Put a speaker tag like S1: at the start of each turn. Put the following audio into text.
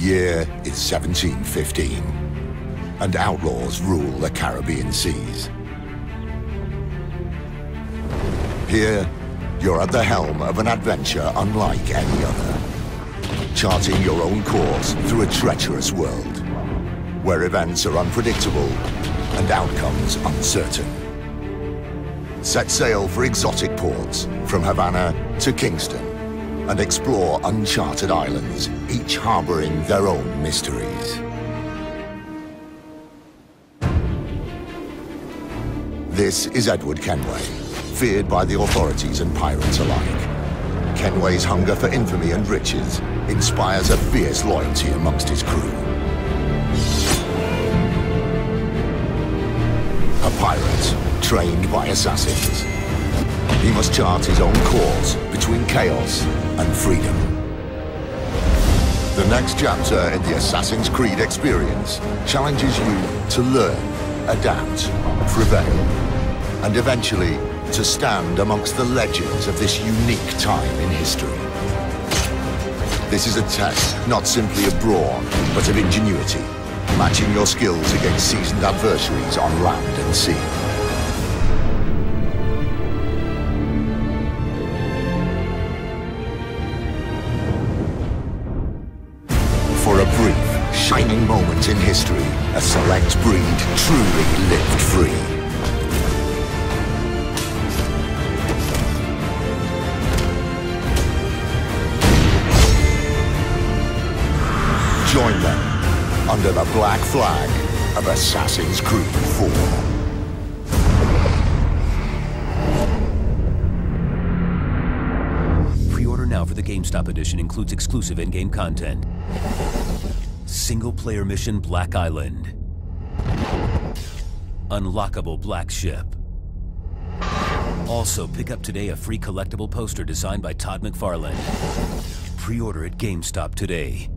S1: year is 1715, and outlaws rule the Caribbean seas. Here, you're at the helm of an adventure unlike any other. Charting your own course through a treacherous world, where events are unpredictable and outcomes uncertain. Set sail for exotic ports from Havana to Kingston and explore uncharted islands, each harboring their own mysteries. This is Edward Kenway, feared by the authorities and pirates alike. Kenway's hunger for infamy and riches inspires a fierce loyalty amongst his crew. A pirate, trained by assassins. He must chart his own course between chaos and freedom. The next chapter in the Assassin's Creed experience challenges you to learn, adapt, prevail, and eventually to stand amongst the legends of this unique time in history. This is a test not simply of brawn, but of ingenuity, matching your skills against seasoned adversaries on land and sea. Shining moment in history, a select breed truly lived free. Join them under the black flag of Assassin's Creed 4.
S2: Pre-order now for the GameStop edition includes exclusive in-game content. Single-player mission Black Island. Unlockable Black Ship. Also, pick up today a free collectible poster designed by Todd McFarlane. Pre-order at GameStop today.